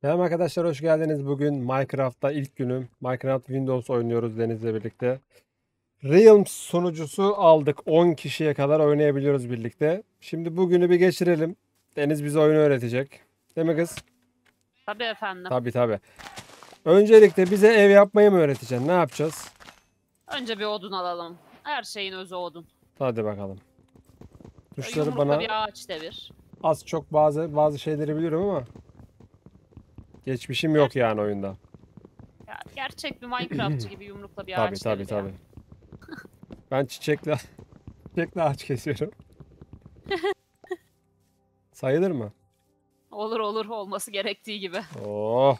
Selam arkadaşlar hoş geldiniz. Bugün Minecraft'ta ilk günüm. Minecraft Windows oynuyoruz Deniz'le birlikte. Realms sunucusu aldık. 10 kişiye kadar oynayabiliyoruz birlikte. Şimdi bugünü bir geçirelim. Deniz bize oyunu öğretecek. Değil mi kız? Tabii efendim. Tabii tabii. Öncelikle bize ev yapmayı mı öğreteceksin? Ne yapacağız? Önce bir odun alalım. Her şeyin özü odun. Hadi bakalım. Tuşları Yumrukla bana bir ağaç devir. az çok bazı bazı şeyleri biliyorum ama geçmişim yok yani oyunda. Ya, gerçek bir Minecraftçı gibi yumrukla bir Tabii ağaç tabii devir tabii. ya. Ben çiçekle çiçekle ağaç kesiyorum. Sayılır mı? Olur olur olması gerektiği gibi. Oh.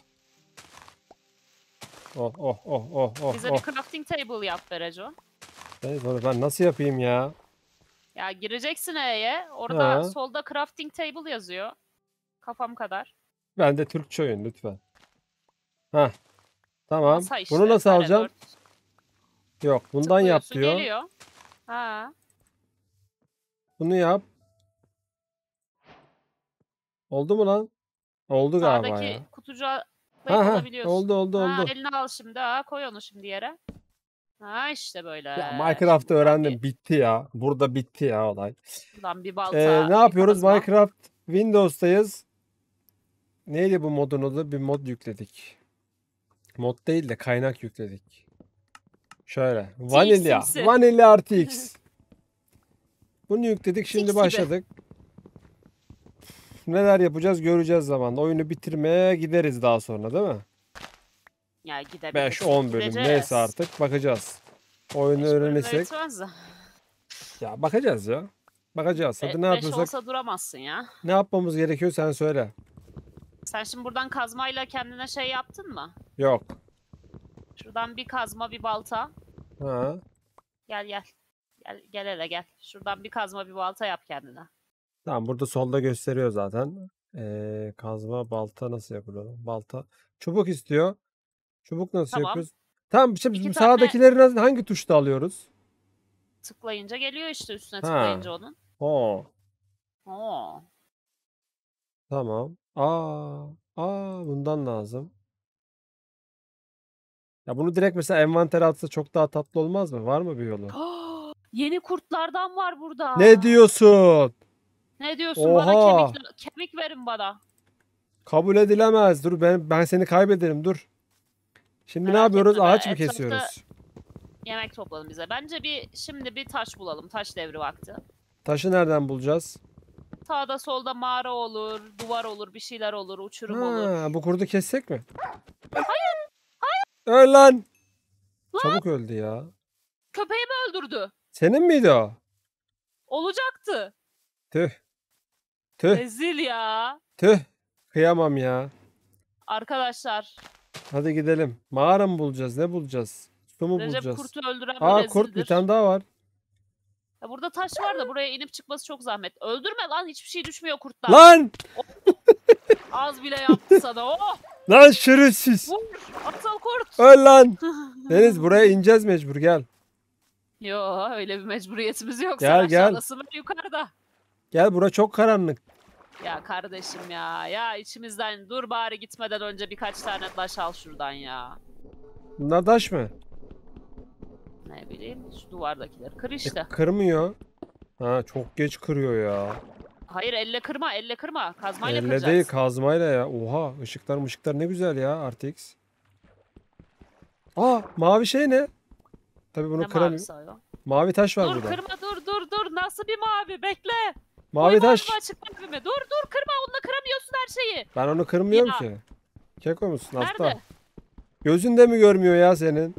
Oh oh oh oh oh. Bize oh. bir crafting table yap Bereco. Ben, bunu ben nasıl yapayım ya? Ya gireceksin E'ye. Orada Ha. solda crafting table yazıyor. Kafam kadar. Ben de Türkçe oyun lütfen. Ha. Tamam. Masa işte, Bunu nasıl kare alacağım? dört. Yok, bundan yap Tıklıyorsun, diyor. Geliyor. Ha. Bunu yap. Oldu mu lan? Oldu galiba Sağdaki ya. kutucuğa Ha ha. alabiliyorsun. Oldu oldu Ha, oldu. eline al şimdi. Ha, koy onu şimdi yere. Ha işte böyle. Ya Minecraft'ı öğrendim. Bitti ya. Burada bitti ya olay. Buradan bir balta. Ee, ne bir yapıyoruz? kazma. Minecraft Windows'tayız. Neydi bu modun adı? Bir mod yükledik. Mod değil de kaynak yükledik. Şöyle. Vanilla. TX'imsi. Vanilla artı X. Bunu yükledik. Şimdi gibi. başladık. Neler yapacağız göreceğiz zamanla. Oyunu bitirmeye gideriz daha sonra değil mi? Ya gidebiliriz. 5-10 bölüm Gideceğiz. neyse artık bakacağız. Oyunu Beş bölüm öğrenirsek. öğretmez de. Ya bakacağız ya. Bakacağız. Hadi Be- ne beş yapıyorsak olsa duramazsın ya. ne yapmamız gerekiyor sen söyle. Sen şimdi buradan kazmayla kendine şey yaptın mı? Yok. Şuradan bir kazma bir balta. Ha. Gel gel. Gel gel hele gel. Şuradan bir kazma bir balta yap kendine. Tamam burada solda gösteriyor zaten. Ee, kazma, balta nasıl yapılıyor? Balta. Çubuk istiyor. Çubuk nasıl Tamam. yapıyoruz? Tamam şimdi İki tane- sağdakileri nasıl- hangi tuşta alıyoruz? Tıklayınca geliyor işte üstüne Ha. tıklayınca onun. Oo, Oo. tamam. Aa, aa bundan lazım. Ya bunu direkt mesela envantere atsa çok daha tatlı olmaz mı? Var mı bir yolu? Yeni kurtlardan var burada. Ne diyorsun? Ne diyorsun bana Oha. kemik, kemik verin bana. Kabul edilemez. Dur ben ben seni kaybederim dur. Şimdi ne Merak yapıyoruz? etme be, Ağaç mı etrafta- kesiyoruz? Yemek toplayalım bize. Bence bir şimdi bir taş bulalım. Taş devri vakti. Taşı nereden bulacağız? Sağda solda mağara olur, duvar olur, bir şeyler olur, uçurum olur. Ha, bu kurdu kessek mi? Hayır. Hayır. Öl lan. Çabuk öldü ya. Köpeğimi öldürdü. Senin miydi o? Olacaktı. Tüh. Tüh. Rezil ya. Tüh. Kıyamam ya. Arkadaşlar, Hadi gidelim. Mağara mı bulacağız? Ne bulacağız? Su mu Recep bulacağız? kurtu öldüren Aa kurt bir rezildir. tane daha var. Ya burada taş var da buraya inip çıkması çok zahmet. Öldürme lan hiçbir şey düşmüyor kurttan. Lan! Az bile yaptı sana. Oh! Lan şerefsiz. Vur! Aptal kurt. Öl lan. Deniz buraya ineceğiz mecbur gel. Yo öyle bir mecburiyetimiz yok. Gel, Sen gel. ben yukarıda. Gel bura çok karanlık. Ya kardeşim ya. Ya içimizden dur bari gitmeden önce birkaç tane taş al şuradan ya. Bunlar taş mı? Ne bileyim şu duvardakiler. Kır E, işte. kırmıyor. Ha çok geç kırıyor ya. Hayır elle kırma elle kırma. Kazmayla Elle kıracağız. değil kazmayla ya. Oha ışıklar ışıklar ne güzel ya RTX. Aa mavi şey ne? Tabii bunu kıramıyorum. Mavi taş var Dur burada. kırma dur dur dur. Nasıl bir mavi? Bekle. Mavi Koyma taş. açık mavi mi? Dur dur kırma onunla kıramıyorsun her şeyi. Ben onu kırmıyorum Ya. ki. Keko musun hasta? Nerede? Gözün de mi görmüyor ya senin?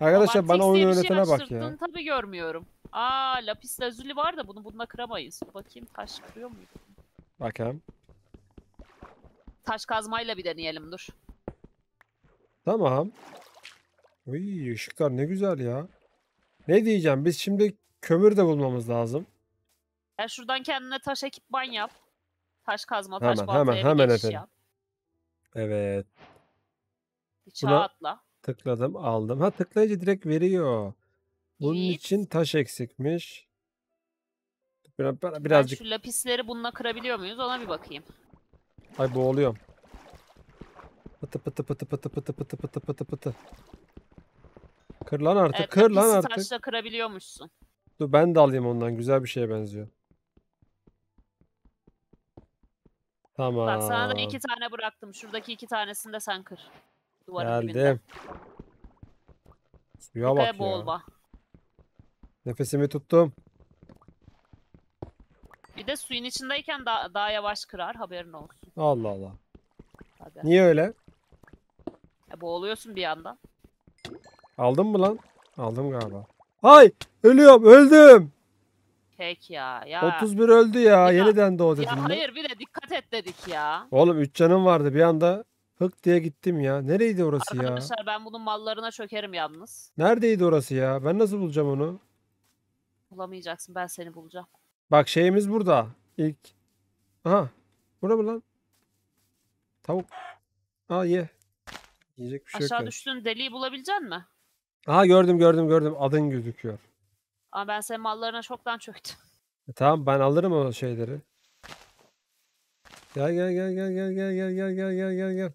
Arkadaşlar Aman bana oyun şey öğretene bak ya. Tabii görmüyorum. Aa lapis lazuli var da bunu bununla kıramayız. Bakayım taş kırıyor muyum? Bakayım. Taş kazmayla bir deneyelim dur. Tamam. Uy ışıklar ne güzel ya. Ne diyeceğim biz şimdi kömür de bulmamız lazım. Ya şuradan kendine taş ekipman yap. Taş kazma, taş Hemen, baltaya hemen, hemen geçiş efendim. yap. Evet Bir çağ Buna- atla. Tıkladım aldım. Ha tıklayınca direkt veriyor. Bunun Evet. için taş eksikmiş. Biraz, Ben birazcık şu lapisleri bununla kırabiliyor muyuz ona bir bakayım. ay boğuluyorum. Pıtı pıtı pıtı pıtı pıtı pıtı pıtı pıtı pıtı. Kır lan artık. Evet, kır lan artık. taşla kırabiliyormuşsun. Dur ben de alayım ondan. Güzel bir şeye benziyor. Tamam. Bak sana da iki tane bıraktım. Şuradaki iki tanesini de sen kır. Duvarın dibinde. Geldim. Suya bak Ve ya. boğulma. Nefesimi tuttum. Bir de suyun içindeyken daha, daha yavaş kırar haberin olsun. Allah Allah. Hadi. Niye öyle? E, boğuluyorsun bir yandan. Aldın mı lan? Aldım galiba. Ay! Ölüyorum, öldüm. Kek ya. Ya, 31 öldü ya. Ya- Yeniden doğ ya de. hayır bir de dikkat et dedik ya. Oğlum 3 canım vardı. Bir anda hık diye gittim ya. Nereydi orası ya? Arkadaşlar ben bunun mallarına çökerim yalnız. Neredeydi orası ya? Ben nasıl bulacağım onu? Bulamayacaksın ben seni bulacağım. Bak şeyimiz burada. İlk. Aha. Bura mı lan? Tavuk. Aa ye. Yiyecek bir şey yok. Aşağı yani. düştüğün deliği bulabilecek misin? Aha gördüm gördüm gördüm. Adın gözüküyor. Ama ben senin mallarına çoktan çöktüm. E, tamam ben alırım o şeyleri. Gel gel gel gel gel gel gel gel gel gel gel gel.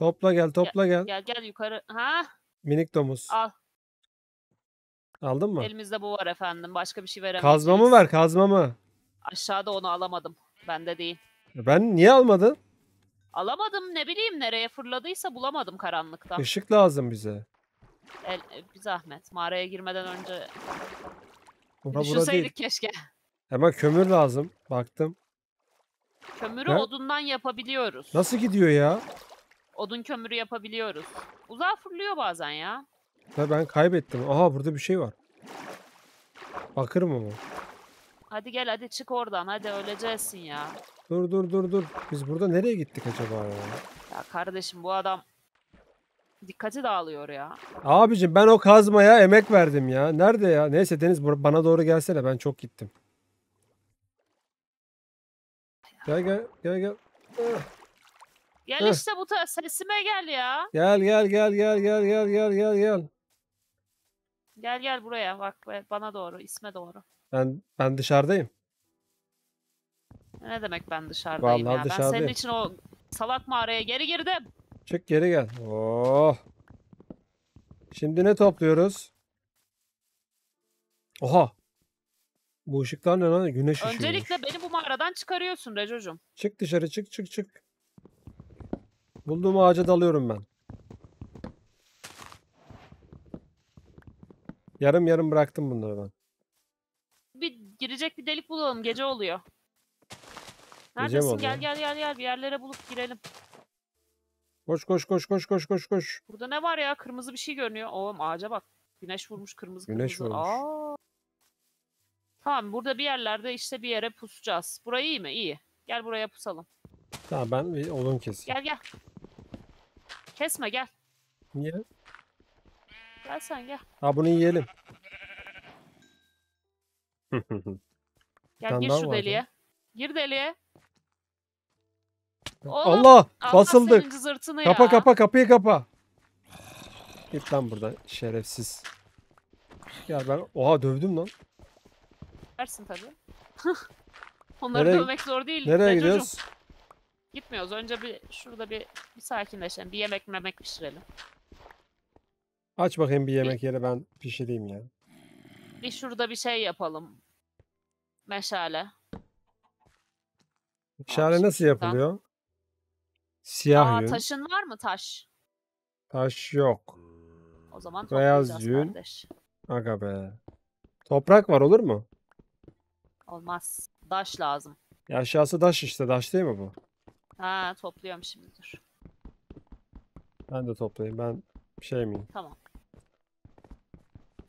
Topla gel topla gel. Gel gel yukarı. Ha? Minik domuz. Al. Aldın mı? Elimizde bu var efendim. Başka bir şey veremeyiz. Kazmamı ver kazmamı. Aşağıda onu alamadım. Bende değil. Ben niye almadın? Alamadım ne bileyim nereye fırladıysa bulamadım karanlıkta. Işık lazım bize. El, e, bir zahmet. Mağaraya girmeden önce Bura bura düşünseydik değil. keşke. Hemen kömür lazım. Baktım. Kömürü Ne? odundan yapabiliyoruz. Nasıl gidiyor ya? Odun kömürü yapabiliyoruz. Uzağa fırlıyor bazen ya. Ya ben kaybettim. Aha burada bir şey var. Bakır mı bu? Hadi gel hadi çık oradan. Hadi öleceksin ya. Dur dur dur dur. Biz burada nereye gittik acaba ya? Ya kardeşim bu adam dikkati dağılıyor ya. Abicim ben o kazmaya emek verdim ya. Nerede ya? Neyse Deniz bana doğru gelsene. Ben çok gittim. Gel gel gel gel. Ah, Gel Heh. işte bu ta- sesime gel ya. Gel gel gel gel gel gel gel gel gel. Gel gel buraya bak bana doğru isme doğru. Ben ben dışarıdayım. Ne demek ben dışarıdayım Vallahi ya. Ben dışarıdayım. senin için o salak mağaraya geri girdim. Çık geri gel. Oh. Şimdi ne topluyoruz? Oha. Bu ışıklar ne lan? Güneş ışığıymış. Öncelikle beni bu mağaradan çıkarıyorsun Recocum. Çık dışarı çık çık çık. Bulduğum ağaca dalıyorum ben. Yarım yarım bıraktım bunları ben. Bir girecek bir delik bulalım. Gece oluyor. Neredesin? Gel oluyor? gel gel gel bir yerlere bulup girelim. Koş koş koş koş koş koş koş. Burada ne var ya? Kırmızı bir şey görünüyor. Oğlum ağaca bak. Güneş vurmuş kırmızı Güneş kırmızı. vurmuş. Aa. Tamam burada bir yerlerde işte bir yere pusacağız. Burayı iyi mi? İyi. Gel buraya pusalım. Tamam ben bir odun keseyim. Gel gel. Kesme gel. Niye? Gel sen gel. Ha bunu yiyelim. Gel gir şu deliğe. Gir deliğe. Oğlum, Allah! Allah Basıldık. Kapa ya. kapa kapıyı kapa. Git lan buradan şerefsiz. Ya ben oha dövdüm lan. Versin tabii. Onları Nereye- dövmek zor değil. Nereye gidiyoruz? Gitmiyoruz. Önce bir şurada bir, bir sakinleşelim. Bir yemek memek pişirelim. Aç bakayım bir yemek yeri ben pişireyim ya. Bir şurada bir şey yapalım. Meşale. Şale şimdi nasıl yapılıyor? Siyah Aa yün. taşın var mı taş? Taş yok. O zaman Beyaz yün. kardeş. Aga be. Toprak var olur mu? Olmaz. Taş lazım. Ya aşağısı taş işte. Taş değil mi bu? Ha topluyorum şimdi dur. Ben de toplayayım. Ben şey miyim? Tamam.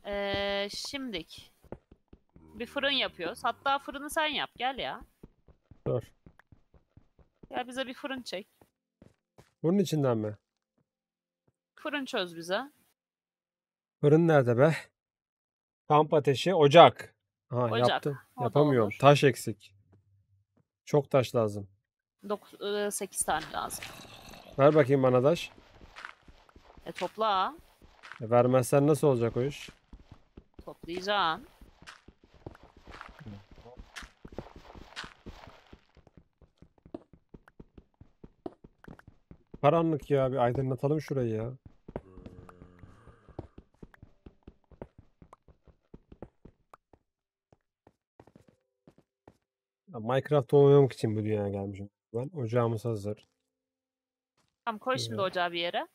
Ee, şimdik. Bir fırın yapıyoruz. Hatta fırını sen yap. Gel ya. Dur. Gel bize bir fırın çek. Bunun içinden mi? Fırın çöz bize. Fırın nerede be? Kamp ateşi, ocak. Ha Ocak, yaptım. o da Yapamıyorum. olur. Taş eksik. Çok taş lazım. 8 tane lazım. Ver bakayım bana taş. E topla. E, vermezsen nasıl olacak o iş? Toplayacaksın. karanlık ya. Bir aydınlatalım şurayı ya. Ya Minecraft oynamak için bu dünyaya gelmişim. Ben ocağımız hazır. Tamam koy şimdi Güzel. ocağı bir yere.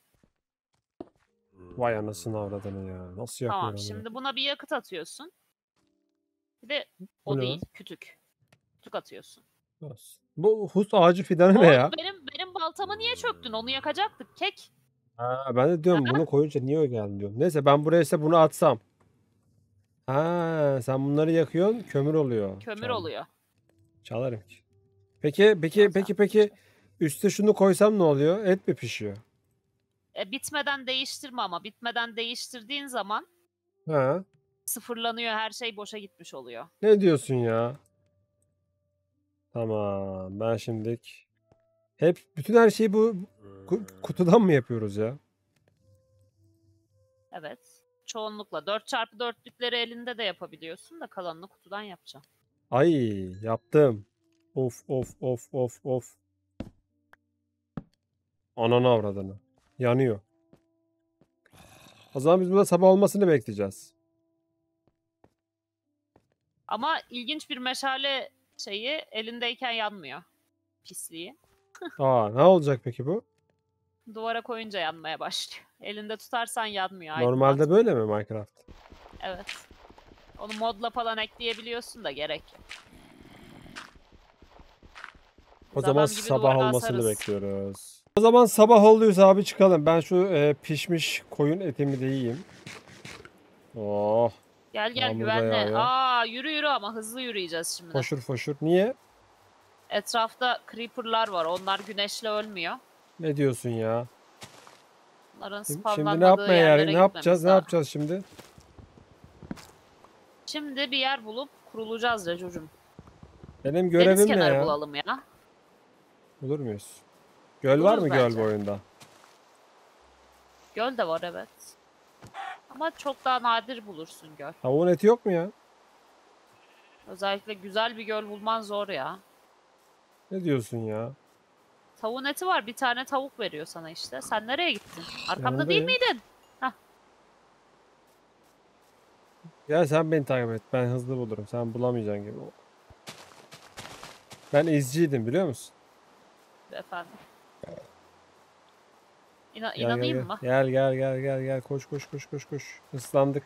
Vay anasını avradını ya. Nasıl yakıyorum Tamam şimdi buna bir yakıt atıyorsun. Bir de Bu o ne lan? değil kütük. Kütük atıyorsun. Nasıl? Bu hus ağacı fidanı ne Oğlum ya? benim benim baltama niye çöktün? Onu yakacaktık kek. Ha, ben de diyorum bunu koyunca niye o geldi diyorum. Neyse ben buraya ise bunu atsam. Ha, sen bunları yakıyorsun, kömür oluyor. Kömür Çaldım. oluyor. Çalarım ki. Peki, peki, peki, peki üstte şunu koysam ne oluyor? Et mi pişiyor? E, bitmeden değiştirme ama. Bitmeden değiştirdiğin zaman Ha, sıfırlanıyor. Her şey boşa gitmiş oluyor. ne diyorsun ya? Tamam, ben şimdilik hep bütün her şeyi bu ku- kutudan mı yapıyoruz ya? Evet. Çoğunlukla 4x4'lükleri elinde de yapabiliyorsun da kalanını kutudan yapacağım. Ay, yaptım. Of, of, of, of, of. Ananı avradını. Yanıyor. O zaman biz burada sabah olmasını bekleyeceğiz. Ama ilginç bir meşale şeyi elindeyken yanmıyor. Pisliği. Aa, ne olacak peki bu? Duvara koyunca yanmaya başlıyor. Elinde tutarsan yanmıyor. Normalde aydınlat. böyle mi Minecraft? Evet. Onu modla falan ekleyebiliyorsun da gerek yok. O zaman sabah olmasını asarız. bekliyoruz. O zaman sabah olduysa abi çıkalım. Ben şu e, pişmiş koyun etimi de yiyeyim. Oh, Gel gel Yağmur güvenle. Aa yürü yürü ama hızlı yürüyeceğiz şimdi. foşur foşur. Niye? Etrafta creeper'lar var. Onlar güneşle ölmüyor. Ne diyorsun ya? Onların Şimdi, ne yapmaya yani? Ne yapacağız? gitmemiz Ne yapacağız şimdi? Şimdi bir yer bulup kurulacağız Recocuğum. Benim Deniz görevim ne kenarı ya? bulalım ya. Bulur muyuz? Göl var Buluruz mı göl bence. bu oyunda? Göl de var evet. Ama çok daha nadir bulursun göl. Tavuğun eti yok mu ya? Özellikle güzel bir göl bulman zor ya. Ne diyorsun ya? Tavuğun eti var. Bir tane tavuk veriyor sana işte. Sen nereye gittin? Arkamda değil miydin? Ya sen beni takip et. Ben hızlı bulurum. Sen bulamayacaksın gibi. Ben izciydim biliyor musun? Efendim. İna- Gel, inanayım gel. mı? Gel gel gel gel gel. Koş koş koş koş koş. Islandık.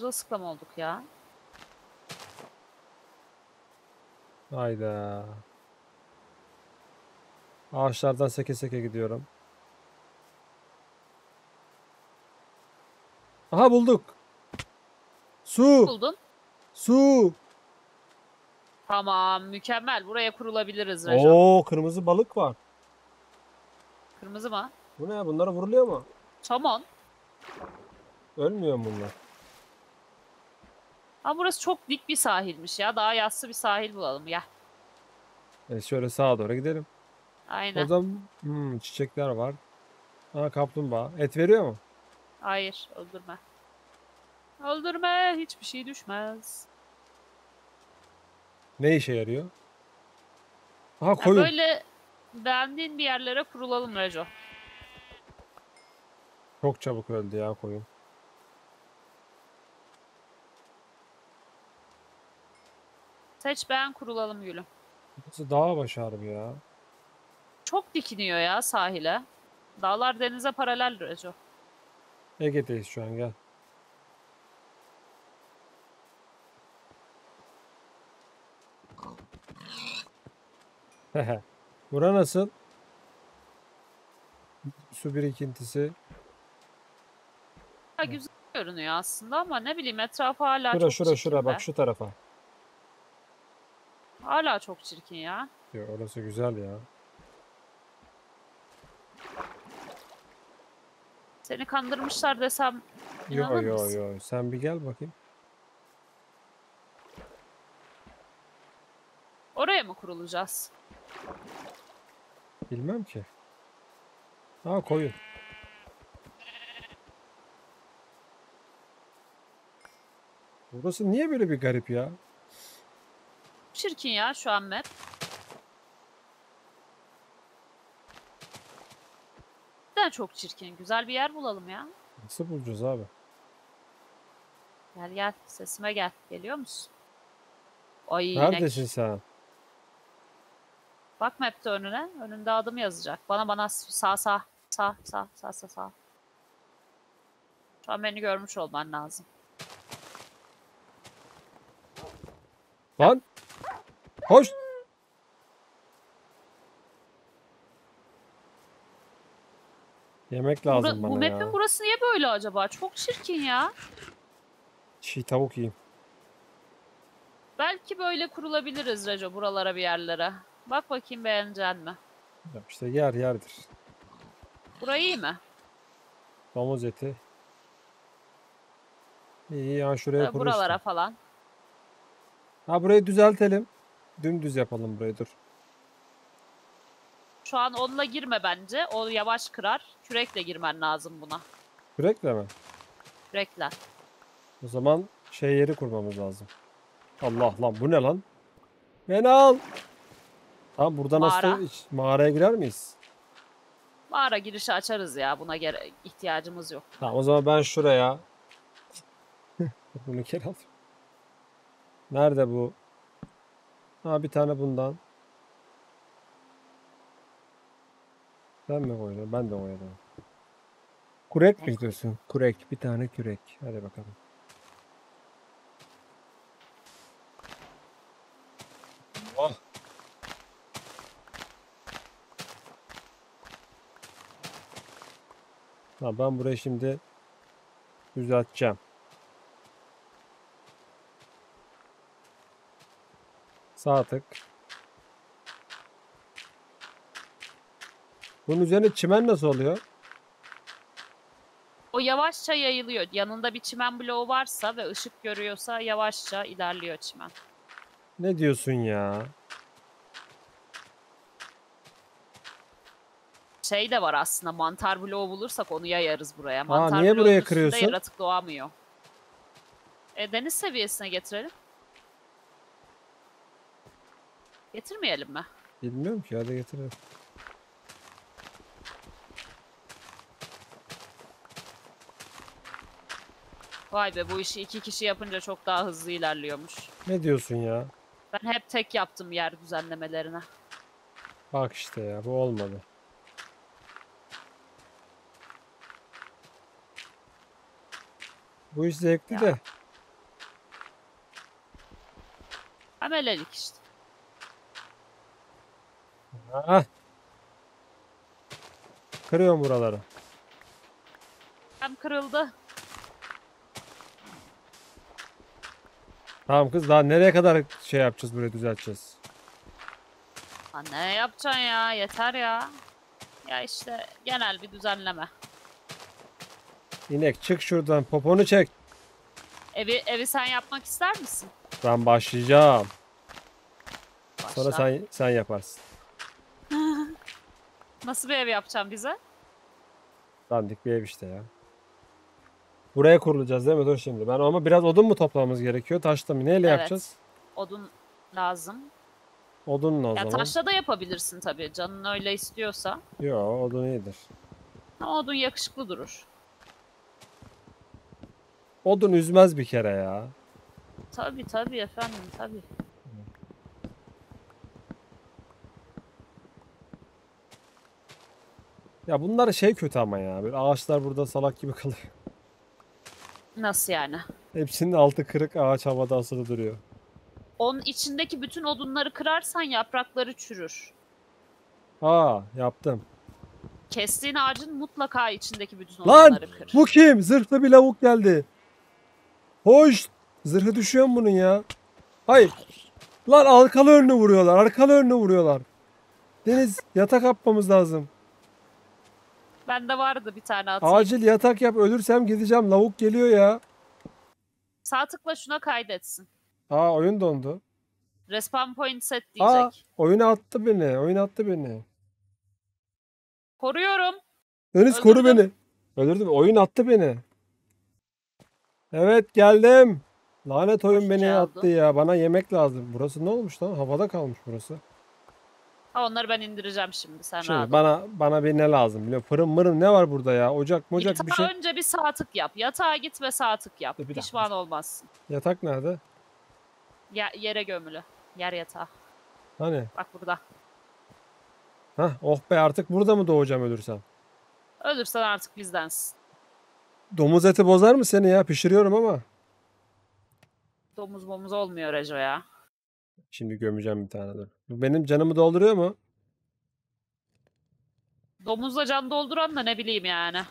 Rızkla mı olduk ya? Hayda. Ağaçlardan seke seke gidiyorum. Aha bulduk. Su. Buldun. Su. Tamam mükemmel. Buraya kurulabiliriz Rejo. Oo kırmızı balık var. Kırmızı mı? Bu ne? Bunlara vuruluyor mu? Tamam. Ölmüyor mu bunlar? Ama burası çok dik bir sahilmiş ya. Daha yassı bir sahil bulalım. Ya. E şöyle sağa doğru gidelim. Aynen. O zaman hmm, çiçekler var. Aa kaplumbağa. Et veriyor mu? Hayır. Öldürme. Öldürme. Hiçbir şey düşmez. Ne işe yarıyor? Aha Ya koyun. böyle beğendiğin bir yerlere kurulalım Rejo. Çok çabuk öldü ya koyun. Seç beğen kurulalım gülüm. Nasıl dağ başı harbi ya. Çok dikiniyor ya sahile. Dağlar denize paralel Rejo. Ege'deyiz şu an gel. Bura nasıl? Su birikintisi. Ha, güzel görünüyor aslında ama ne bileyim etrafı hala Şura çok şura çirkin şura be. bak şu tarafa. Hala çok çirkin ya. Yo, orası güzel ya. Seni kandırmışlar desem Yo inanır yo mısın? yo sen bir gel bakayım. Oraya mı kurulacağız? Bilmem ki. Ha koyun. Burası niye böyle bir garip ya? Çirkin ya şu an map. Gerçekten çok çirkin. Güzel bir yer bulalım ya. Nasıl bulacağız abi? Gel gel sesime gel. Geliyor musun? Ay inek. Neredesin sen? Bak map'te önüne. Önünde adım yazacak. Bana bana sağ sağ sağ sağ sağ sağ sağ. Şu an beni görmüş olman lazım. Lan! Hoş! Yemek lazım Bura- bana bu ya. map'in burası niye böyle acaba? Çok çirkin ya. Çiğ tavuk yiyeyim. Belki böyle kurulabiliriz Reco buralara bir yerlere. Bak bakayım beğenecek mi? Ya işte yer yerdir. Burayı iyi mi? Domuz eti. İyi ya şuraya Böyle kur buralara işte. falan. Ha burayı düzeltelim. Dümdüz yapalım burayı dur. Şu an onunla girme bence. O yavaş kırar. Kürekle girmen lazım buna. Kürekle mi? Kürekle. O zaman şey yeri kurmamız lazım. Allah lan bu ne lan? Beni al. Tamam buradan Mağara. iç- mağaraya girer miyiz? Mağara girişi açarız ya. Buna gere- ihtiyacımız yok. Tamam o zaman ben şuraya bunu geri alayım. Nerede bu? Ha bir tane bundan. Ben mi koydum? Ben de koydum. Kurek mi diyorsun? Kurek. Bir tane kürek. Hadi bakalım. Ha, ben burayı şimdi düzelteceğim. Sağ tık. Bunun üzerine çimen nasıl oluyor? O yavaşça yayılıyor. Yanında bir çimen bloğu varsa ve ışık görüyorsa yavaşça ilerliyor çimen. Ne diyorsun ya? Şey de var aslında mantar bloğu bulursak onu yayarız buraya. Mantar niye bloğunun buraya kırıyorsun? yaratık doğamıyor. E, deniz seviyesine getirelim. Getirmeyelim mi? Bilmiyorum ki hadi getirelim. Vay be bu işi iki kişi yapınca çok daha hızlı ilerliyormuş. Ne diyorsun ya? Ben hep tek yaptım yer düzenlemelerine. Bak işte ya bu olmadı. Bu iş zevkli Ya. de. Amelelik işte. Ah. Kırıyorum buraları. Hem kırıldı. Tamam kız daha nereye kadar şey yapacağız burayı düzelteceğiz. Ha, ne yapacaksın ya? Yeter ya. Ya işte genel bir düzenleme. İnek çık şuradan poponu çek. Evi evi sen yapmak ister misin? Ben başlayacağım. Sonra Başla. sen sen yaparsın. Nasıl bir ev yapacaksın bize? Dandik bir ev işte ya. Buraya kurulacağız değil mi? Dur şimdi. Ben ama biraz odun mu toplamamız gerekiyor? Taşla mı? Neyle Evet. yapacağız? Odun lazım. Odunla o Ya zaman. taşla da yapabilirsin tabii. Canın öyle istiyorsa. Yo odun iyidir. Ama odun yakışıklı durur. Odun üzmez bir kere ya. Tabii tabii efendim tabii. Ya bunlar şey kötü ama ya. Böyle ağaçlar burada salak gibi kalıyor. Nasıl yani? Hepsinin altı kırık ağaç havada asılı duruyor. Onun içindeki bütün odunları kırarsan yaprakları çürür. Aa yaptım. Kestiğin ağacın mutlaka içindeki bütün Lan odunları kır. bu kim? Zırhlı bir lavuk geldi. Hoş. Zırhı düşüyor mu bunun ya? Hayır. Lan arkalı önünü vuruyorlar. Arkalı önünü vuruyorlar. Deniz yatak yapmamız lazım. Bende vardı bir tane atayım. Acil yatak yap. Ölürsem gideceğim. Lavuk geliyor ya. Sağ tıkla şuna kaydetsin. Aa oyun dondu. Respawn point set Aa diyecek. oyuna attı beni. Oyun attı beni. Koruyorum. Deniz koru Öldürdüm. beni. Öldürdüm. Oyun attı beni. Evet geldim. Lanet oyun Hoş beni geldin. attı ya. Bana yemek lazım. Burası ne olmuş lan? Havada kalmış burası. Ha onları ben indireceğim şimdi sen Şimdi rahat ol. bana bana bir ne lazım biliyor? Fırın mırın ne var burada ya? Ocak mocak bir şey. önce bir sağ tık yap. Yatağa git ve sağ tık yap. Dur bir dakika. Pişman olmazsın. Yatak nerede? Ya, yere gömülü. Yer yatağı. Hani? Bak burada. Hah oh be artık burada mı doğacağım ölürsem? Ölürsen artık bizdensin. Domuz eti bozar mı seni ya? Pişiriyorum ama. Domuz momuz olmuyor Rejo ya. Şimdi gömeceğim bir tane dur. Bu benim canımı dolduruyor mu? Domuzla can dolduran da ne bileyim yani.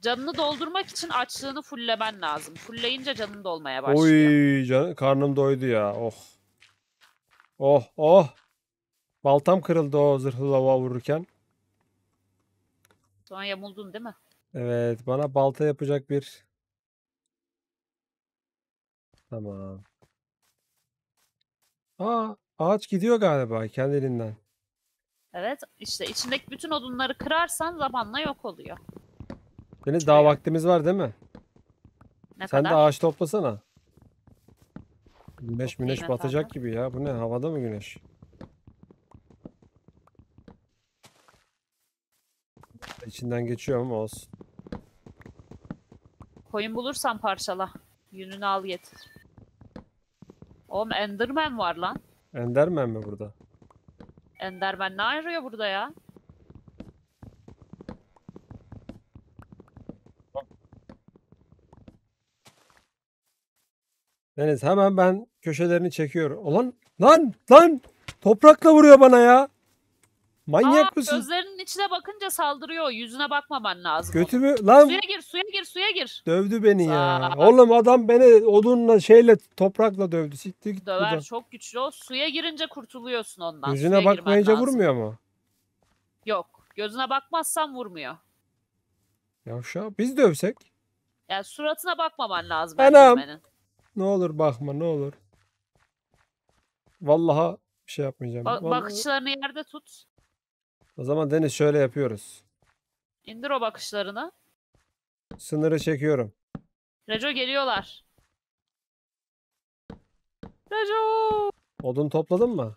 Canını doldurmak için açlığını fulllemen lazım. Fullleyince canın dolmaya başlıyor. Oy can, karnım doydu ya. Oh. Oh oh. Baltam kırıldı o zırhlı lava vururken. Sonra yamuldun değil mi? Evet bana balta yapacak bir. Tamam. Aa ağaç gidiyor galiba kendiliğinden. Evet işte içindeki bütün odunları kırarsan zamanla yok oluyor. Deniz daha vaktimiz var değil mi? Ne Sen de kadar? ağaç toplasana. Güneş güneş batacak efendim. gibi ya. Bu ne? Havada mı güneş? İçinden geçiyor ama olsun. Koyun bulursan parçala. Yününü al getir. Oğlum Enderman var lan. Enderman mi burada? Enderman ne arıyor burada ya? Deniz hemen ben köşelerini çekiyorum. Ulan lan lan toprakla vuruyor bana ya. Manyak Aa, mısın? gözlerinin içine bakınca saldırıyor. Yüzüne bakmaman lazım. Götümü onun. lan Suya gir, suya gir, suya gir. dövdü beni ya. Aa. Oğlum adam beni odunla şeyle toprakla dövdü. Siktir git Döver buradan. çok güçlü o. Suya girince kurtuluyorsun ondan. Yüzüne Suya girmen bakmayınca lazım. vurmuyor mu? Yok. Gözüne bakmazsan vurmuyor. Yavşa biz dövsek. Yani suratına bakmaman lazım Anam. Ne olur bakma ne olur. Vallahi bir şey yapmayacağım. Ba- Vallahi- bakışlarını yerde tut. O zaman Deniz şöyle yapıyoruz. İndir o bakışlarını. Sınırı çekiyorum. Reco geliyorlar. Reco! Odun topladın mı?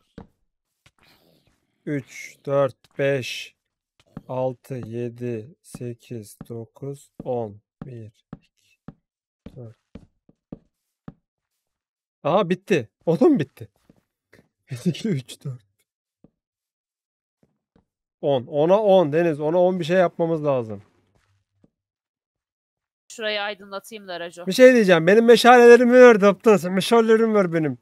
3, 4, 5, 6, 7, 8, 9, 10. 1, 2, 4. Aha bitti. Odun bitti. 1, 2, 3, 4. 10. Ona 10 Deniz. Ona 10 bir şey yapmamız lazım. Şurayı aydınlatayım da Reco. Bir şey diyeceğim. Benim meşalelerimi ver Daptas. Meşalelerim ver benim.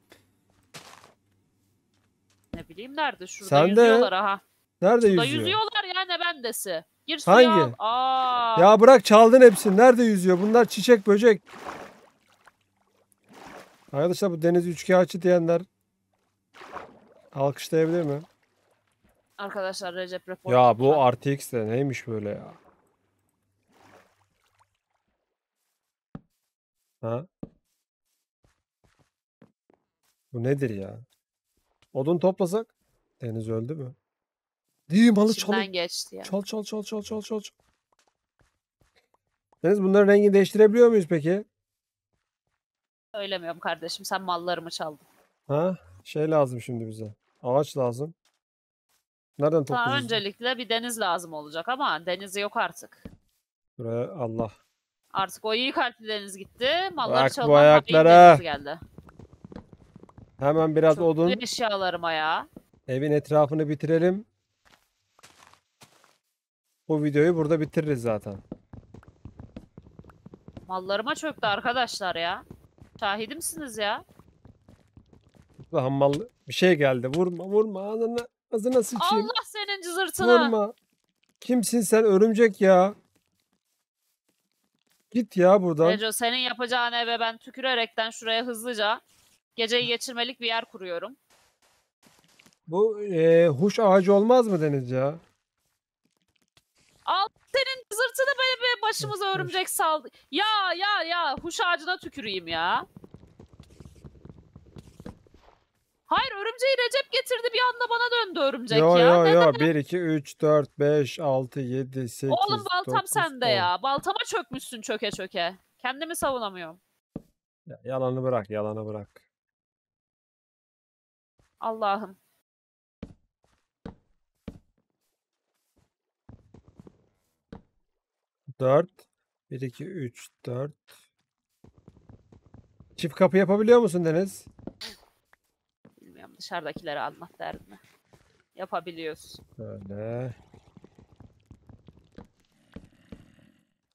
Ne bileyim nerede? Şurada Sen de- yüzüyorlar aha. Nerede Şurada yüzüyor? yüzüyorlar ya ne bendesi. Gir suya Hangi? al. Aa. Ya bırak çaldın hepsini. Nerede yüzüyor? Bunlar çiçek böcek. Arkadaşlar bu deniz üçkağıtçı diyenler alkışlayabilir mi? Arkadaşlar Recep Report. Ya bu. RTX de neymiş böyle ya? Ha? Bu nedir ya? Odun toplasak? Deniz öldü mü? Değil malı geçti ya. Çal çal çal çal çal çal. çal. Deniz bunların rengini değiştirebiliyor muyuz peki? Söylemiyorum kardeşim sen mallarımı çaldın. Ha? Şey lazım şimdi bize. Ağaç lazım. Nereden toplayacağız? öncelikle bir deniz lazım olacak ama deniz yok artık. Buraya Allah. Artık o iyi kalpli deniz gitti. Malları Bak bu çalınan hain ayaklara. geldi. Hemen biraz Çok odun. eşyalarıma ya. Evin etrafını bitirelim. Bu videoyu burada bitiririz zaten. Mallarıma çöktü arkadaşlar ya. Şahidimsiniz ya. Hammal bir şey geldi. Vurma vurma ağzına, ağzına sıçayım. Allah senin cızırtını. Vurma. Kimsin sen örümcek ya? Git ya buradan. Neco senin yapacağın eve ben tükürerekten şuraya hızlıca geceyi geçirmelik bir yer kuruyorum. Bu e, huş ağacı olmaz mı Deniz ya? Al senin cızırtını be, be başımıza örümcek saldı. Ya ya ya huş ağacına tüküreyim ya. Hayır örümceği Recep getirdi bir anda bana döndü örümcek yo, ya. Yo yo yo 1 2 3 4 5 6 7 8 Oğlum baltam 9, sende ya. Baltama çökmüşsün çöke çöke. Kendimi savunamıyorum. Ya, yalanı bırak yalanı bırak. Allah'ım. Dört. Bir, iki, üç, dört. Çift kapı yapabiliyor musun Deniz? Dışarıdakilere anlat derdini. Yapabiliyoruz. Böyle.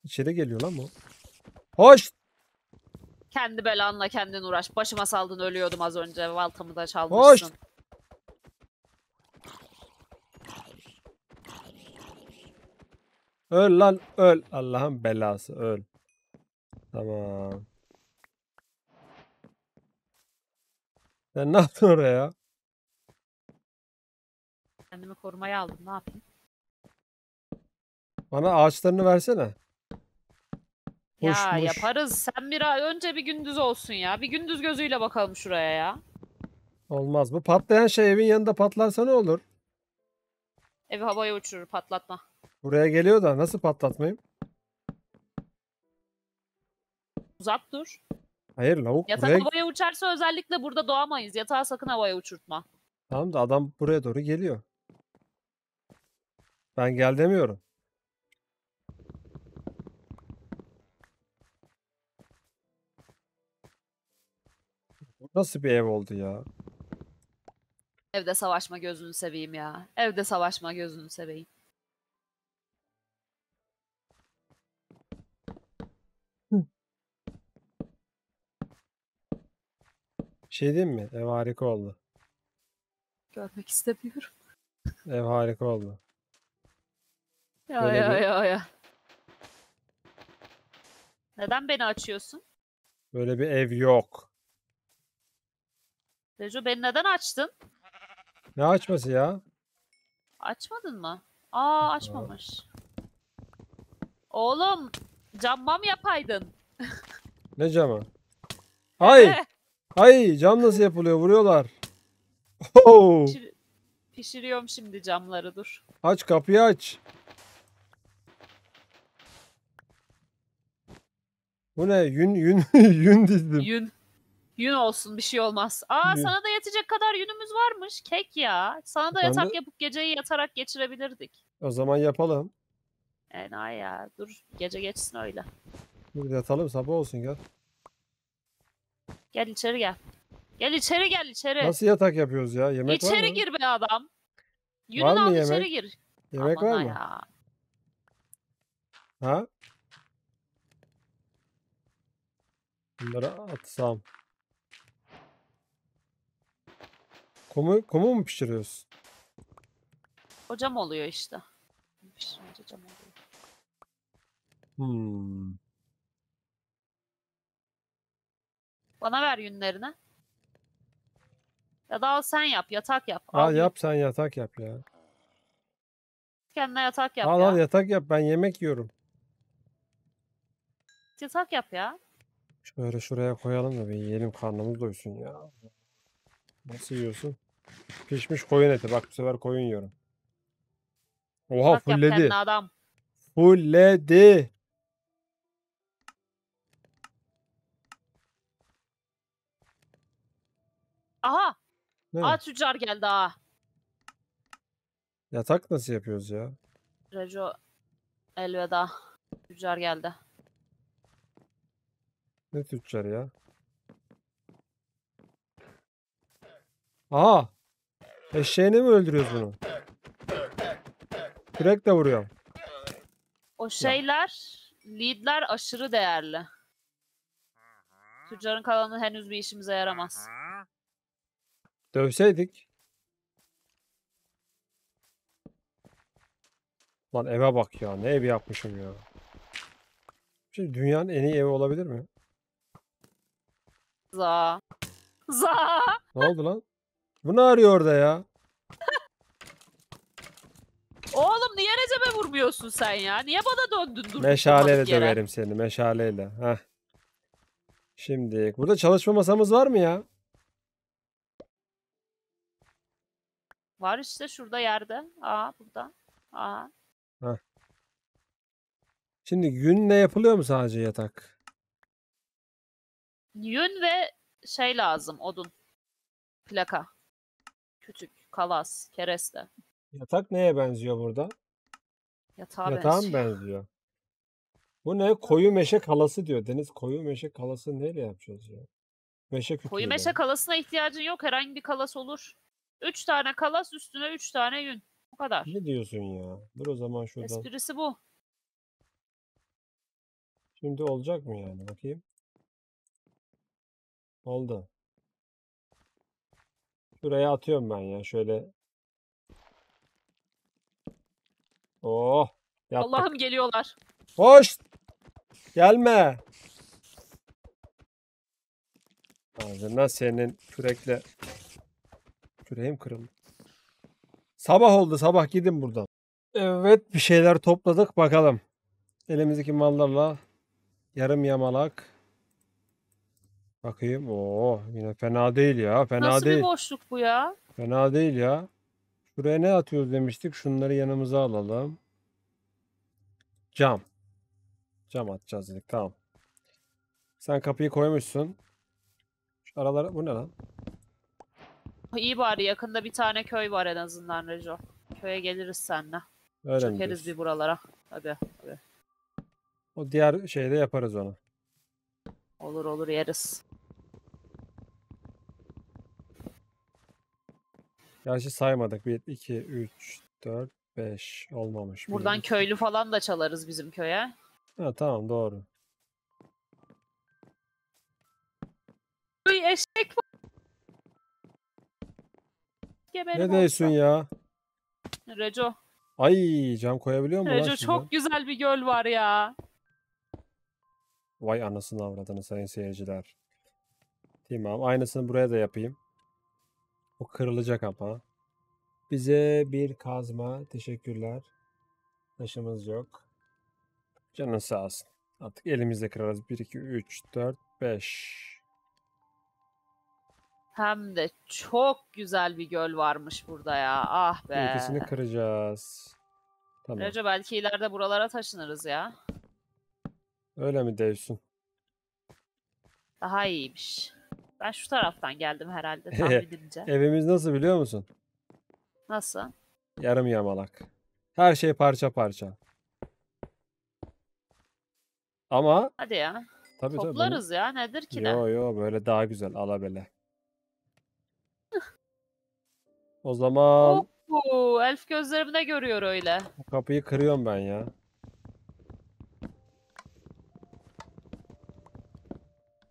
İçeri geliyor lan bu. Hoş. Kendi belanla kendin uğraş. Başıma saldın ölüyordum az önce. Valtamı da çalmışsın. Öl lan öl. Allah'ın belası öl. Tamam. Sen ne yaptın oraya? Kendimi korumaya aldım. Ne yapayım? Bana ağaçlarını versene. Ya boş. yaparız. Sen bir önce bir gündüz olsun ya. Bir gündüz gözüyle bakalım şuraya ya. Olmaz. Bu patlayan şey evin yanında patlarsa ne olur? Evi havaya uçurur patlatma. Buraya geliyor da nasıl patlatmayayım? Uzak dur. Hayır lavuk Yatak buraya... havaya uçarsa özellikle burada doğamayız. Yatağı sakın havaya uçurtma. Tamam da adam buraya doğru geliyor. Ben gel demiyorum. Bu nasıl bir ev oldu ya? Evde savaşma gözünü seveyim ya. Evde savaşma gözünü seveyim. Şey diyeyim mi? Ev harika oldu. Görmek istemiyorum. Ev harika oldu. Ya Böyle ya bir- ya ya. Neden beni açıyorsun? Böyle bir ev yok. Rejo beni neden açtın? Ne açması ya? Açmadın mı? Aa açmamış. Oğlum cammam yapaydın. Ne camı? Hay! Hay! Cam nasıl yapılıyor? Vuruyorlar. Pişir- pişiriyorum şimdi camları dur. Aç kapıyı aç. Bu ne? Yün yün yün dizdim. Yün. Yün olsun bir şey olmaz. Aa Yün. sana da yetecek kadar yünümüz varmış. Kek ya. Sana da yatak de- yapıp geceyi yatarak geçirebilirdik. O zaman yapalım. Enayi ya. Dur gece geçsin öyle. Dur yatalım sabah olsun gel. Gel içeri gel. Gel içeri gel içeri. Nasıl yatak yapıyoruz ya? Yemek var içeri mı? gir be adam. Yünün Var mı al yemek? içeri gir. Yemek Aman var mı? Ya. Ha? Bunları atsam. Kumu, kumu mu pişiriyoruz? O cam oluyor işte. Pişirince cam oluyor. Hmm. Bana ver yünlerini. Ya da al sen yap. Yatak yap. Al Al yap sen yatak yap ya. Kendine yatak yap al ya. al yatak yap ben yemek yiyorum. Yatak yap ya. Şöyle şuraya koyalım da bir yiyelim karnımız doysun ya. Nasıl yiyorsun? Pişmiş koyun eti. Bak bu sefer koyun yiyorum. Oha Yatak yap fulledi. kendine adam. Fulledi. Aha. Ne? Aa tüccar geldi ha. Yatak nasıl yapıyoruz ya? Reco elveda. Tüccar geldi. Ne tüccar ya? Aha! Eşeğini mi öldürüyoruz bunu? Kürekle vuruyorum. O şeyler, leadler aşırı değerli. Tüccarın kalanı henüz bir işimize yaramaz. Dövseydik. Lan eve bak ya. Ne ev yapmışım ya. Şimdi dünyanın en iyi evi olabilir mi? Za. Za. Ne oldu lan? Bu ne arıyor orada ya? Oğlum niye Recep'e vurmuyorsun sen ya? Niye bana döndün durduk Meşaleyle döverim seni. Meşaleyle. Heh. Şimdi burada çalışma masamız var mı ya? Var işte şurada yerde. Aa burada. Aa. Şimdi yünle yapılıyor mu sadece yatak? Yün ve şey lazım odun. Plaka. Kütük, kalas, kereste. Yatak neye benziyor burada? Yatağa Yatağa mı benziyor. benziyor? Bu ne? Koyu meşe kalası diyor. Deniz koyu meşe kalası neyle yapacağız ya? Meşe kütüğüyle. Koyu meşe kalasına ihtiyacın yok. Herhangi bir kalas olur. Üç tane kalas üstüne üç tane yün. Bu kadar. Ne diyorsun ya? Dur o zaman şuradan. Esprisi bu. Şimdi olacak mı yani? Bakayım. Oldu. Şuraya atıyorum ben ya. Şöyle. Oh. Yaptık. Allah'ım geliyorlar. Hoş. Gelme. Ağzına senin kürekle. Küreğim kırıldı. Sabah oldu sabah gidin buradan. Evet bir şeyler topladık bakalım. Elimizdeki mallarla yarım yamalak. Bakayım. Oo yine fena değil ya. Fena Nasıl değil. bir boşluk bu ya? Fena değil ya. Şuraya ne atıyoruz demiştik. Şunları yanımıza alalım. Cam. Cam atacağız dedik. Tamam. Sen kapıyı koymuşsun. Şu aralara bu ne lan? İyi bari yakında bir tane köy var en azından Rejo. Köye geliriz seninle. Öyle mi Çökeriz diyorsun? bir buralara. Tabii tabii. O diğer şeyde yaparız onu. Olur olur yeriz. Gerçi saymadık. 1, 2, 3, 4, 5 olmamış. Buradan iki- köylü falan da çalarız bizim köye. Ha, tamam doğru. Uy eşek var. Geberim Ne diyorsun olsa. ya? Reco. Ay cam koyabiliyor mu lan Reco çok güzel bir göl var ya. Vay anasını avradını sayın seyirciler. Tamam aynısını buraya da yapayım. O kırılacak ama. Bize bir kazma. Teşekkürler. Taşımız yok. Canın sağ olsun. Artık elimizde kırarız. 1, 2, 3, 4, 5. Hem de çok güzel bir göl varmış burada ya. Ah be. İkisini kıracağız. Tamam. Reco belki ileride buralara taşınırız ya. Öyle mi Devsun? Daha iyiymiş. Ben şu taraftan geldim herhalde tahminimce. Evimiz nasıl biliyor musun? Nasıl? Yarım yamalak. Her şey parça parça. Ama Hadi ya. tabii tabii bunu- Toplarız ya. Nedir ki ne? Yo yo böyle daha güzel alabele. O zaman Oo, elf gözlerimde görüyor öyle. bu kapıyı kırıyorum ben ya.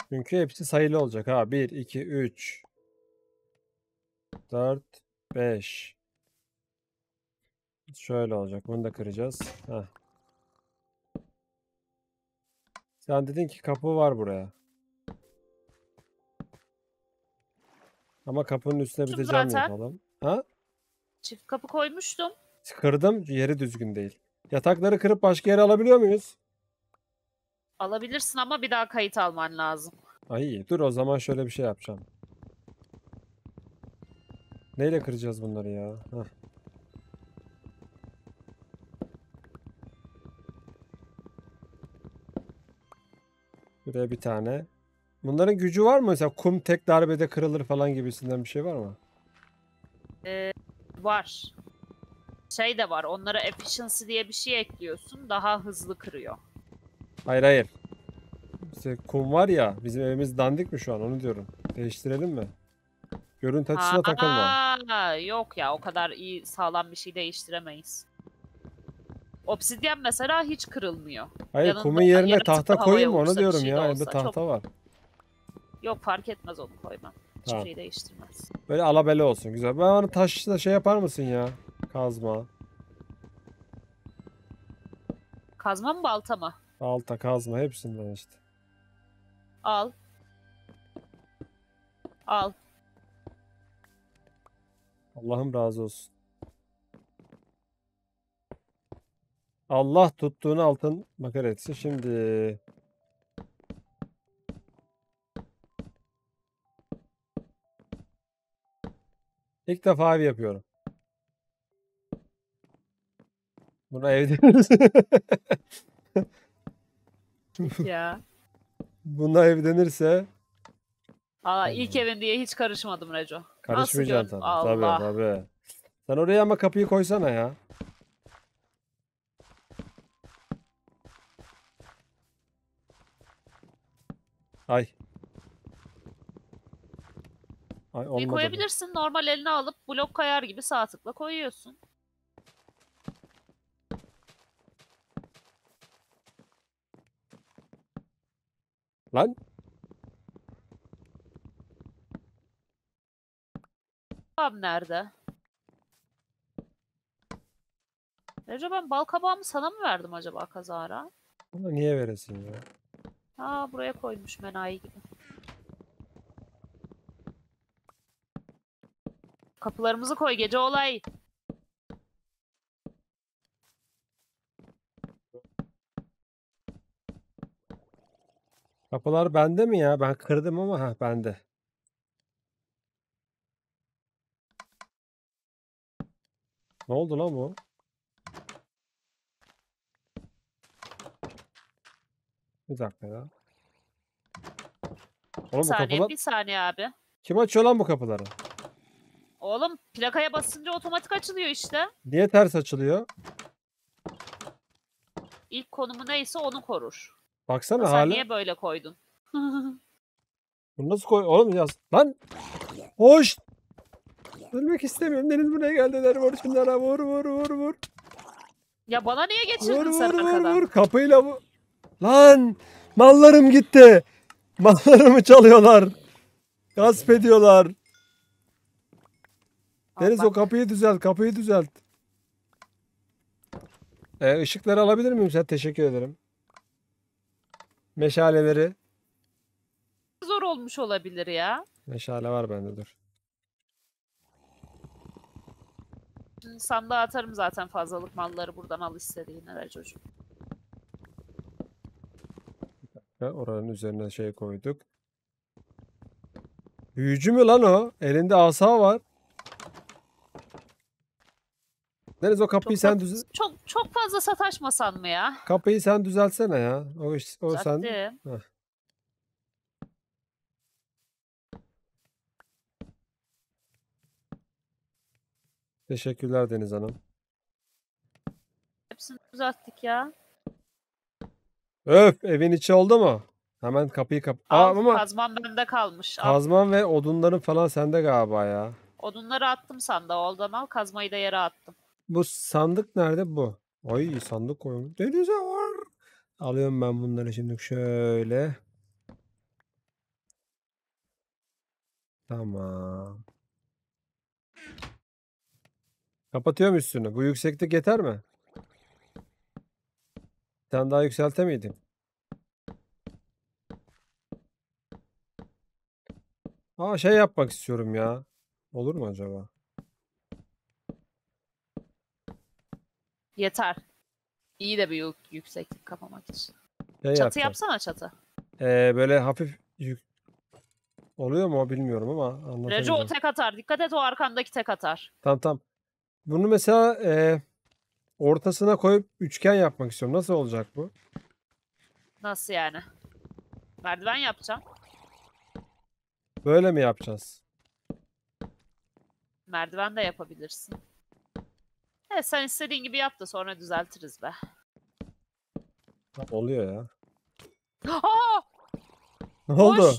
Çünkü hepsi sayılı olacak ha. 1, 2, 3, 4, 5. Şöyle olacak. Bunu da kıracağız. Heh. Sen dedin ki kapı var buraya. Ama kapının üstüne bir de Şu cam zaten. yapalım. Ha? Çift kapı koymuştum. Kırdım. Yeri düzgün değil. Yatakları kırıp başka yere alabiliyor muyuz? Alabilirsin ama bir daha kayıt alman lazım. Ay. Dur o zaman şöyle bir şey yapacağım. Neyle kıracağız bunları ya? Heh. Buraya bir tane. Bunların gücü var mı? Mesela kum tek darbede kırılır falan gibisinden bir şey var mı? Ee, var. Şey de var. Onlara efficiency diye bir şey ekliyorsun. Daha hızlı kırıyor. Hayır hayır. İşte kum var ya. Bizim evimiz dandik mi şu an? Onu diyorum. Değiştirelim mi? Görüntü açısına takılma. Aa, yok ya o kadar iyi sağlam bir şey değiştiremeyiz. Obsidyen mesela hiç kırılmıyor. Hayır yanında kumun yerine tahta koyayım mı? Onu diyorum şey ya. Olsa tahta çok- var. Yok fark etmez onu koymam. Hiçbir Tamam. şey değiştirmez. Böyle alabele olsun. Güzel. Ben onu taşla şey yapar mısın ya? Kazma. Kazma mı balta mı? Balta, kazma hepsinden işte. Al. Al. Allah'ım razı olsun. Allah tuttuğunu altın makar etsin. Şimdi İlk defa ev yapıyorum. Buna ev deriz. ya. Buna ev denirse Aa, ilk evim diye hiç karışmadım Reco. Karışmayacaksın tabii. Allah. Tabii tabii. Sen oraya ama kapıyı koysana ya. Ay. Ay Bir olmadı. koyabilirsin. Normal eline alıp blok kayar gibi sağ tıkla koyuyorsun. Lan Abi nerede? Recep ben bal kabağımı sana mı verdim acaba kazara? bunu niye veresin ya? Ha buraya koymuş menayi gibi. Kapılarımızı koy gece olay. Kapılar bende mi ya? Ben kırdım ama ha bende. Ne oldu lan bu? Bir dakika ya. Oğlum Bir bu saniye kapılar... bir saniye abi. Kim açıyor lan bu kapıları? Oğlum plakaya basınca otomatik açılıyor işte. Niye ters açılıyor? İlk konumu neyse onu korur. Baksana Sen hala. niye böyle koydun? Bunu nasıl koy? Oğlum yaz. Lan! Hoş! Ölmek istemiyorum. Deniz buraya geldiler. Vur şunlara. Vur vur vur vur. ya bana niye Vur geçirdin sen vur vur vur. Kapıyla bu. Lan! Mallarım gitti. Mallarımı çalıyorlar. Gasp ediyorlar. Deniz o kapıyı düzelt. Kapıyı düzelt. Ee, ışıkları alabilir miyim sen? Teşekkür ederim. Meşaleleri. Zor olmuş olabilir ya. Meşale var bende dur. Şimdi sandığa atarım zaten fazlalık malları buradan al istediğine ver çocuğum. Ve oranın üzerine şey koyduk. Büyücü mü lan o? Elinde asa var. Deniz o kapıyı Çok sen düz Çok çok fazla sataşmasan mı ya? kapıyı sen düzeltsene ya. O iş, o sen Zaten. Heh. Teşekkürler Deniz Hanım. Hepsini düzelttik ya. Öf evin içi oldu mu? Hemen kapıyı kap. Aa, Al, ama kazmam bende kalmış. Al. kazman ve odunların falan sende galiba ya. Odunları attım sandığa. Oradan al. Kazmayı da yere attım. Bu sandık nerede bu? Ay sandık koymuş. Denize var. Alıyorum ben bunları şimdi şöyle. Tamam. Kapatıyorum üstünü. Bu yükseklik yeter mi? Bir tane daha yükseltemeydim. Aa şey yapmak istiyorum ya. Olur mu acaba? Yeter. İyi de bir yük- yükseklik kapamak için. Şey Çatı yapacağım. yapsana çatı. Ee, böyle hafif yük... Oluyor mu bilmiyorum ama Reco o anlatamayacağım. tek atar. Dikkat et o arkandaki tek atar. Tamam tamam. Bunu mesela e, ortasına koyup üçgen yapmak istiyorum. Nasıl olacak bu? Nasıl yani? Merdiven yapacağım. Böyle mi yapacağız? Merdiven de yapabilirsin. Evet sen istediğin gibi yap da sonra düzeltiriz be. Oluyor ya. Aa! Ne oldu? Hoş!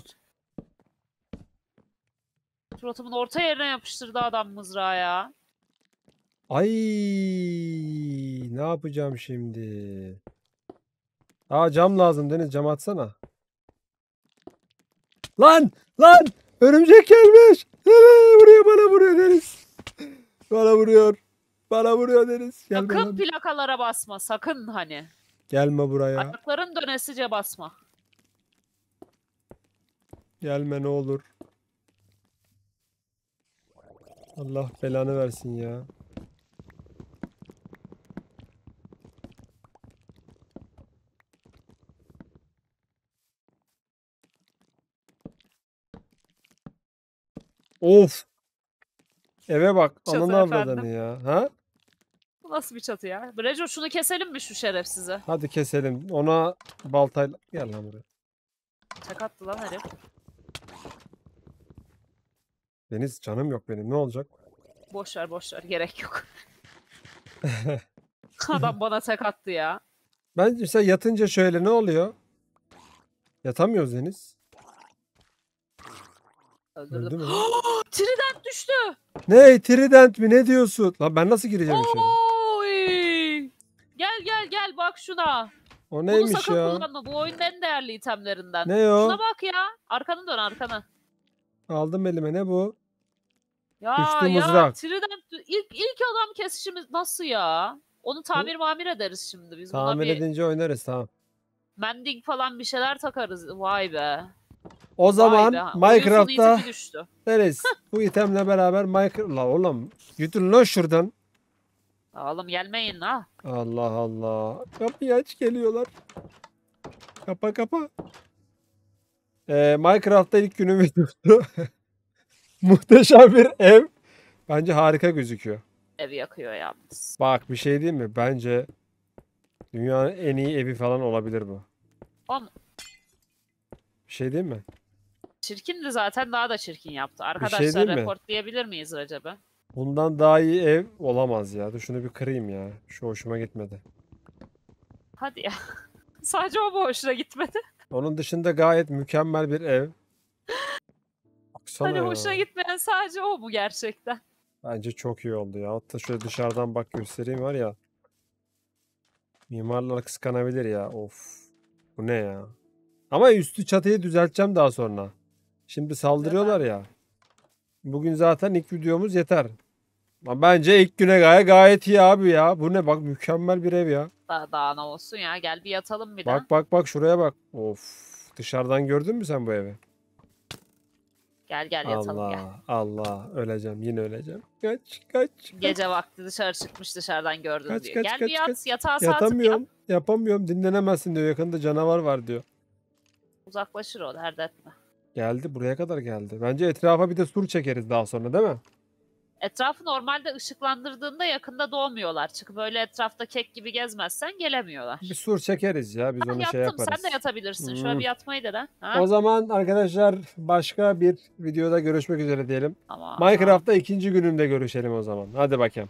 Suratımın orta yerine yapıştırdı adam mızrağı ya. Ay, ne yapacağım şimdi? Aa cam lazım Deniz cam atsana. Lan! Lan! Örümcek gelmiş. Hele, vuruyor bana vuruyor Deniz. Bana vuruyor. Bana vuruyor Deniz. Gelme Sakın lan. plakalara basma. Sakın hani. Gelme buraya. Ayakların dönesice basma. Gelme ne olur. Allah belanı versin ya. Of. Eve bak. Ananı avradını ya. Ha? Nasıl bir çatı ya? Brejo şunu keselim mi şu şerefsize? Hadi keselim. Ona baltayla gel lan buraya. Tek attı lan herif. Deniz canım yok benim. Ne olacak? Boş ver boş ver gerek yok. Adam bana tek attı ya. Ben mesela yatınca şöyle ne oluyor? Yatamıyoruz Deniz. Öldürdüm. Öldü mü? Trident düştü. Ne? Trident mi? Ne diyorsun? Lan ben nasıl gireceğim içeri? Şuna. O Bunu neymiş sakın ya? kullanma. Bu oyunun en değerli itemlerinden. Ne o? Şuna bak ya. Arkanı dön arkanı. Aldım elime. Ne bu? Ya Üçlü ya mızrak. Trident ilk ilk adam kesişimiz nasıl ya? Onu tamir mamir ederiz şimdi biz. Tamir bir edince oynarız tamam. mending falan bir şeyler takarız. Vay be. O zaman Vay be. Minecraft'ta. Deniz bu itemle beraber Minecraft... La oğlum götür lan şuradan. Oğlum gelmeyin ha. Allah Allah. Kapıyı aç geliyorlar. Kapa kapa. Ee, Minecraft'ta ilk günün videosu. Muhteşem bir ev. Bence harika gözüküyor. Evi yakıyor yalnız. Bak bir şey diyeyim mi? Bence dünyanın en iyi evi falan olabilir bu. Oğlum Bir şey diyeyim mi? çirkindi zaten daha da çirkin yaptı. şey Arkadaşlar diyeyim mi? reportlayabilir miyiz Recep'e? Bundan daha iyi ev olamaz ya. Dur şunu bir kırayım ya. Şu hoşuma gitmedi. Hadi ya. Sadece o mu hoşuna gitmedi? Onun dışında gayet mükemmel bir ev. Baksana Hani ya. hoşuna gitmeyen sadece o mu gerçekten? Bence çok iyi oldu ya. Hatta şöyle dışarıdan bak göstereyim var ya. Mimarlar kıskanabilir ya. Of. Bu ne ya? Ama üstü çatıyı düzelteceğim daha sonra. Şimdi saldırıyorlar ya. Bugün zaten ilk videomuz yeter. Bence ilk güne gayet gayet iyi abi ya. Bu ne bak mükemmel bir ev ya. Daha, daha ne olsun ya gel bir yatalım bir de. Bak bak bak şuraya bak. Of. Dışarıdan gördün mü sen bu evi? Gel gel yatalım gel. Allah Allah öleceğim yine öleceğim. Kaç kaç. kaç. Gece vakti dışarı çıkmış dışarıdan gördün Kaç, diyor. kaç, gel kaç, bir yat kaç. yatağa tık yap. Yatamıyorum. Yapamıyorum. Dinlenemezsin diyor. Yakında canavar var diyor. Uzaklaşır o dert etme. Geldi. Buraya kadar geldi. Bence etrafa bir de sur çekeriz daha sonra değil mi? Etrafı normalde ışıklandırdığında yakında doğmuyorlar. Çıkıp böyle etrafta kek gibi gezmezsen gelemiyorlar. Bir sur çekeriz ya. Biz Ah, onu şey yattım yaparız. sen de yatabilirsin. Şöyle Hmm. bir yatmayı dene. Ha? O zaman arkadaşlar başka bir videoda görüşmek üzere diyelim. Ama, Minecraft'ta ikinci günümde görüşelim o zaman. Hadi bakayım.